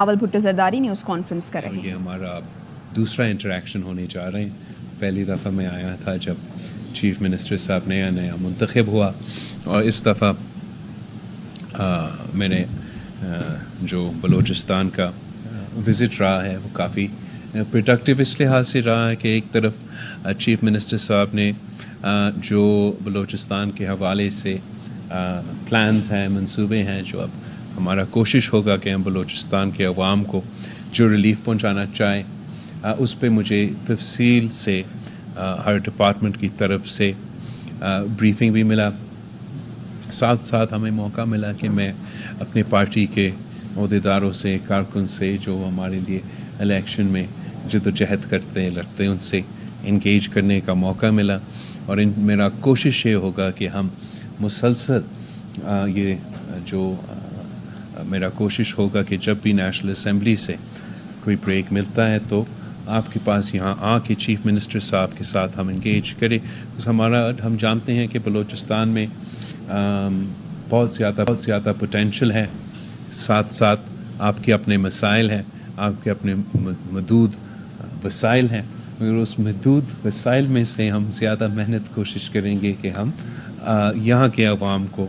अवल Bhutto Zardari news conference कर रहे ये हैं। हमारा अब दूसरा इंटरेक्शन होने जा रहे हैं। पहली दफ़ा मैं आया था जब चीफ मिनिस्टर साहब नया नया मुंतखब हुआ और इस दफ़ा मैंने आ, जो बलूचिस्तान का विज़िट रहा है वो काफ़ी प्रोडक्टिव इस लिहाज से रहा है कि एक तरफ़ चीफ मिनिस्टर साहब ने आ, जो बलूचिस्तान के हवाले से प्लान्स हैं मंसूबे हैं जो अब हमारा कोशिश होगा कि हम बलूचिस्तान के अवाम को जो रिलीफ पहुँचाना चाहें उस पर मुझे तफसील से हर डिपार्टमेंट की तरफ़ से ब्रीफिंग भी मिला। साथ साथ हमें मौका मिला कि मैं अपने पार्टी के अहदेदारों से, कारकुन से, जो हमारे लिए इलेक्शन में जदोजहद करते हैं, लड़ते हैं, उनसे इंगेज करने का मौका मिला। और इन, मेरा कोशिश ये होगा कि हम मुसलसल ये जो मेरा कोशिश होगा कि जब भी नेशनल असम्बली से कोई ब्रेक मिलता है तो आपके पास यहाँ आके चीफ मिनिस्टर साहब के साथ हम इंगेज करें। तो हमारा, हम जानते हैं कि बलूचिस्तान में बहुत ज़्यादा बहुत ज़्यादा पोटेंशल है। साथ साथ आपके अपने मसाइल हैं, आपके अपने मदूद वसाइल हैं। मगर उस महदूद वसाइल में से हम ज़्यादा मेहनत कोशिश करेंगे कि हम यहाँ के अवाम को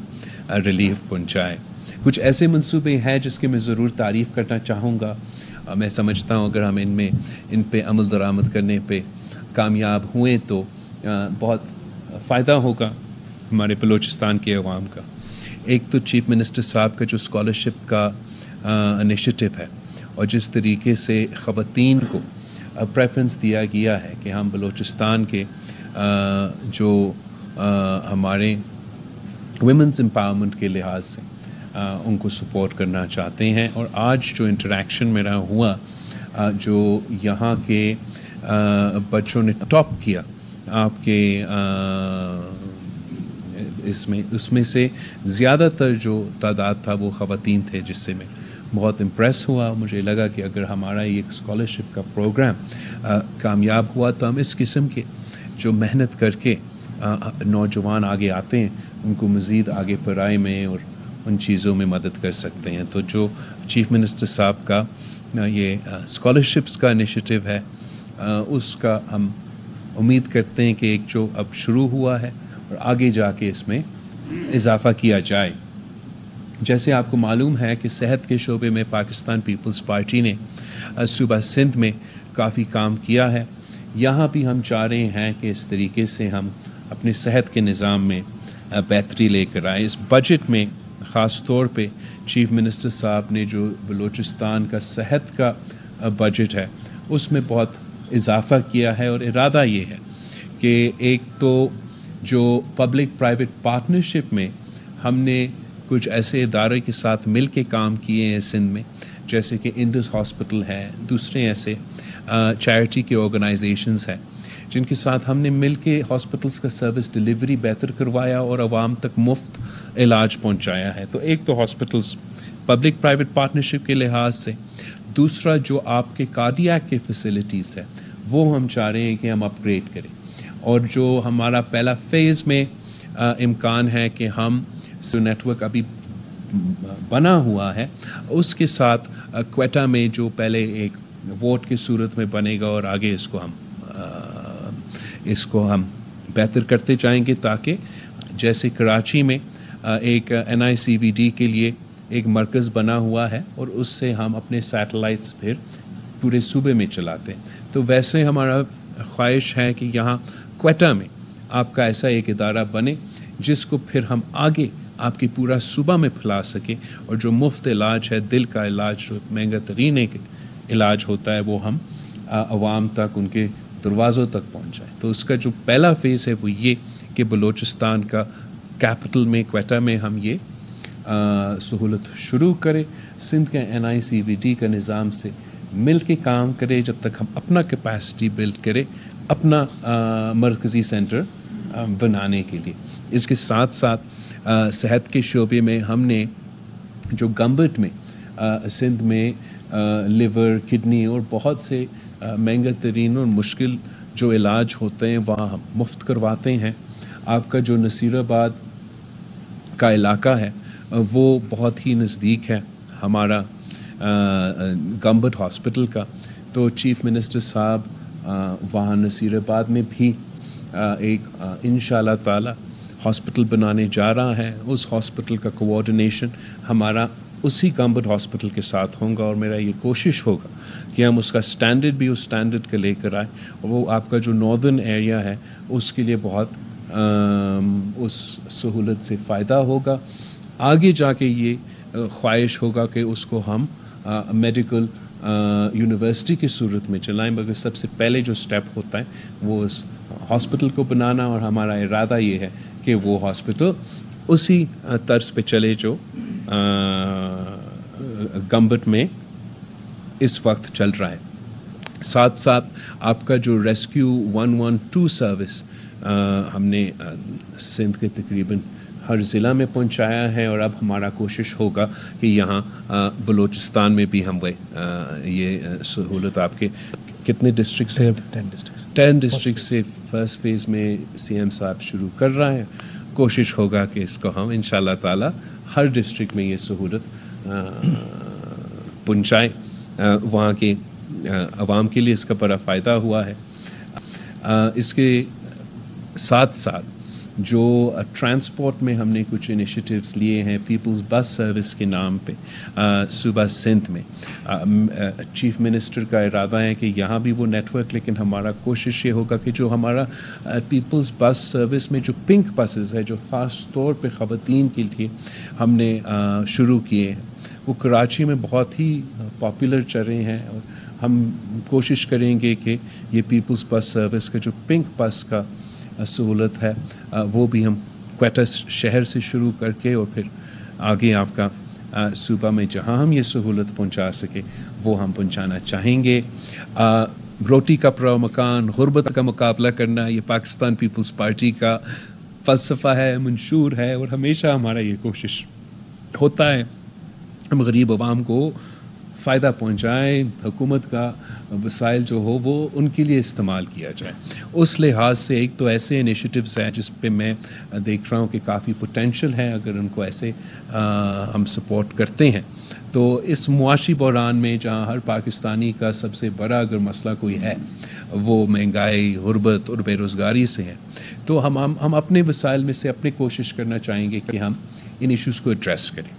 रिलीफ पहुँचाएँ। कुछ ऐसे मंसूबे हैं जिसके मैं ज़रूर तारीफ़ करना चाहूँगा। मैं समझता हूँ अगर हम इनमें इन पे अमल दरामद करने पे कामयाब हुए तो बहुत फ़ायदा होगा हमारे बलोचिस्तान के अवाम का। एक तो चीफ मिनिस्टर साहब का जो स्कॉलरशिप का इनिशिएटिव है और जिस तरीके से ख़वातीन को प्रेफरेंस दिया गया है कि हम बलूचिस्तान के जो हमारे वुमेंस एम्पावरमेंट के लिहाज से आ, उनको सपोर्ट करना चाहते हैं। और आज जो इंटरेक्शन मेरा हुआ जो यहाँ के बच्चों ने टॉप किया, आपके इसमें, उसमें से ज़्यादातर जो तादाद था वो ख़वान थे, जिससे मैं बहुत इम्प्रेस हुआ। मुझे लगा कि अगर हमारा ये स्कॉलरशिप का प्रोग्राम कामयाब हुआ तो हम इस किस्म के जो मेहनत करके नौजवान आगे आते हैं, उनको मज़ीद आगे पढ़ाई में और उन चीज़ों में मदद कर सकते हैं। तो जो चीफ मिनिस्टर साहब का ये स्कॉलरशिप्स का इनिशिएटिव है उसका हम उम्मीद करते हैं कि एक जो अब शुरू हुआ है और आगे जाके इसमें इजाफ़ा किया जाए। जैसे आपको मालूम है कि सेहत के शोबे में पाकिस्तान पीपल्स पार्टी ने सूबा सिंध में काफ़ी काम किया है। यहाँ भी हम चाह रहे हैं कि इस तरीके से हम अपने सेहत के निज़ाम में बेहतरी लेकर आए। इस बजट में ख़ास तौर पे चीफ मिनिस्टर साहब ने जो बलूचिस्तान का सेहत का बजट है, उसमें बहुत इजाफ़ा किया है और इरादा ये है कि एक तो जो पब्लिक प्राइवेट पार्टनरशिप में हमने कुछ ऐसे इदारे के साथ मिल के काम किए हैं सिंध में, जैसे कि इंडस हॉस्पिटल है, दूसरे ऐसे चैरिटी के ऑर्गेनाइजेशंस हैं, जिनके साथ हमने मिल के हॉस्पिटल्स का सर्विस डिलीवरी बेहतर करवाया और आवाम तक मुफ़्त इलाज पहुँचाया है। तो एक तो हॉस्पिटल्स पब्लिक प्राइवेट पार्टनरशिप के लिहाज से। दूसरा जो आपके कार्डियक के फैसिलिटीज़ है वो हम चाह रहे हैं कि हम अपग्रेड करें। और जो हमारा पहला फ़ेज़ में इम्कान है कि हम नेटवर्क अभी बना हुआ है उसके साथ क्वेटा में जो पहले एक वोट की सूरत में बनेगा और आगे इसको हम आ, इसको हम बेहतर करते जाएँगे ताकि जैसे कराची में एक एन के लिए एक मरकज़ बना हुआ है और उससे हम अपने सैटेलाइट्स फिर पूरे सूबे में चलाते हैं। तो वैसे हमारा ख्वाहिश है कि यहाँ क्वेटा में आपका ऐसा एक इदारा बने, जिसको फिर हम आगे आपके पूरा सूबा में फैला सकें और जो मुफ़्त इलाज है, दिल का इलाज, जो महँगा तरीन एक इलाज होता है, वो हम आवाम तक, उनके दरवाज़ों तक पहुँच जाए तो उसका जो पहला फ़ेज़ है, वो ये कि बलूचिस्तान का कैपिटल में क्वेटा में हम ये सहूलत शुरू करें। सिंध के N I C V D का निज़ाम से मिल के काम करें जब तक हम अपना कैपेसिटी बिल्ड करें अपना मरकज़ी सेंटर आ, बनाने के लिए। इसके साथ साथ सेहत के शोबे में हमने जो गम्बट में सिंध में लिवर किडनी और बहुत से महँगा तरीन और मुश्किल जो इलाज होते हैं वहाँ हम मुफ़्त करवाते हैं। आपका जो नसीराबाद का इलाका है, वो बहुत ही नज़दीक है हमारा गम्बट हॉस्पिटल का। तो चीफ मिनिस्टर साहब वहाँ नसीराबाद में भी एक इन ताला हॉस्पिटल बनाने जा रहा है। उस हॉस्पिटल का कोऑर्डिनेशन हमारा उसी गम्बट हॉस्पिटल के साथ होगा और मेरा ये कोशिश होगा कि हम उसका स्टैंडर्ड भी उस स्टैंडर्ड के लेकर आए। और वो आपका जो नॉर्दर्न एरिया है, उसके लिए बहुत उस सहूलत से फ़ायदा होगा। आगे जाके ये ख्वाहिश होगा कि उसको हम मेडिकल यूनिवर्सिटी की सूरत में चलाएँ, मगर सबसे पहले जो स्टेप होता है, वो उस हॉस्पिटल को बनाना और हमारा इरादा ये है कि वो हॉस्पिटल उसी तर्ज पे चले जो गम्बट में इस वक्त चल रहा है। साथ साथ आपका जो रेस्क्यू 112 सर्विस हमने सिंध के तकरीबन हर ज़िला में पहुँचाया है और अब हमारा कोशिश होगा कि यहाँ बलूचिस्तान में भी हम वह ये सहूलत आपके कितने डिस्ट्रिक्ट से टेन डिस्ट्रिक्ट टेन डिस्ट्रिक्ट से फ़र्स्ट फ़ेज़ में सीएम साहब शुरू कर रहा है। कोशिश होगा कि इसको हम इन ताला हर डिस्ट्रिक्ट में ये सहूलत पहुँचाएँ। वहाँ के आवाम के लिए इसका बड़ा फ़ायदा हुआ है। इसके साथ साथ जो ट्रांसपोर्ट में हमने कुछ इनिशिएटिव्स लिए हैं पीपल्स बस सर्विस के नाम पे सुबह सिंध में। चीफ मिनिस्टर का इरादा है कि यहाँ भी वो नेटवर्क लेकिन हमारा कोशिश ये होगा कि जो हमारा पीपल्स बस सर्विस में जो पिंक बसेस है, जो ख़ास तौर पे ख़वातीन के लिए हमने शुरू किए हैं। वो कराची में बहुत ही पॉपुलर चल रहे हैं हम कोशिश करेंगे कि ये पीपल्स बस सर्विस का जो पिंक बस का सहूलत है। वो भी हम क्वेटा शहर से शुरू करके और फिर आगे आपका सूबा में जहाँ हम ये सहूलत पहुँचा सके, वो हम पहुँचाना चाहेंगे। रोटी का कपड़ा मकान, गुरबत का मुकाबला करना, ये पाकिस्तान पीपल्स पार्टी का फ़लसफ़ा है, मंशूर है और हमेशा हमारा ये कोशिश होता है। हम गरीब आवाम को फ़ायदा पहुँचाएँ हुकूमत का वसाइल जो हो वो उनके लिए इस्तेमाल किया जाए। उस लिहाज से एक तो ऐसे इनिशिएटिव्स हैं जिस पे मैं देख रहा हूँ कि काफ़ी पोटेंशल है अगर उनको ऐसे आ, हम सपोर्ट करते हैं। तो इस मुआशी बहरान में जहाँ हर पाकिस्तानी का सबसे बड़ा अगर मसला कोई है वो महँगाई गुरबत और बेरोज़गारी से है। तो हम हम अपने वसाइल में से अपनी कोशिश करना चाहेंगे कि हम इन इश्यूज़ को एड्रेस करें।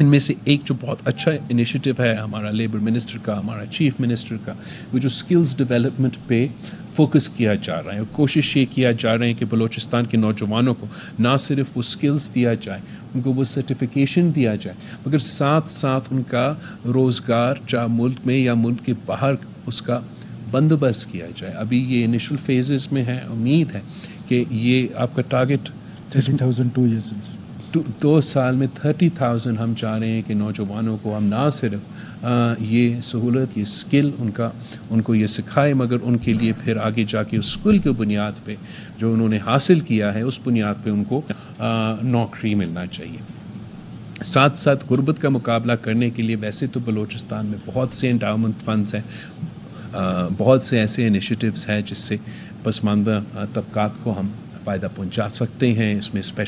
इनमें से एक जो बहुत अच्छा इनिशिएटिव है हमारा लेबर मिनिस्टर का, हमारा चीफ मिनिस्टर का, वो जो स्किल्स डेवलपमेंट पे फोकस किया जा रहा है और कोशिश ये किया जा रहा है कि बलूचिस्तान के नौजवानों को ना सिर्फ़ वो स्किल्स दिया जाए, उनको वो सर्टिफिकेशन दिया जाए, मगर साथ साथ उनका रोज़गार चाहे मुल्क में या मुल्क के बाहर उसका बंदोबस्त किया जाए। अभी ये इनिशियल फेजेस में है, उम्मीद है कि ये आपका target thirty thousand two years दो साल में थर्टी थाउज़ेंड हम चाह रहे हैं कि नौजवानों को हम ना सिर्फ़ ये सहूलत, ये स्किल उनका, उनको ये सिखाए, मगर उनके लिए फिर आगे जाके उस स्किल की बुनियाद पे जो उन्होंने हासिल किया है, उस बुनियाद पे उनको नौकरी मिलना चाहिए। साथ साथ गुर्बत का मुकाबला करने के लिए वैसे तो बलूचिस्तान में बहुत से इंडाउमेंट फंड्स हैं बहुत से ऐसे इनिशिएटिव्स हैं जिससे पसमानदा तबकात को हम फ़ायदा पहुँचा सकते हैं, इसमें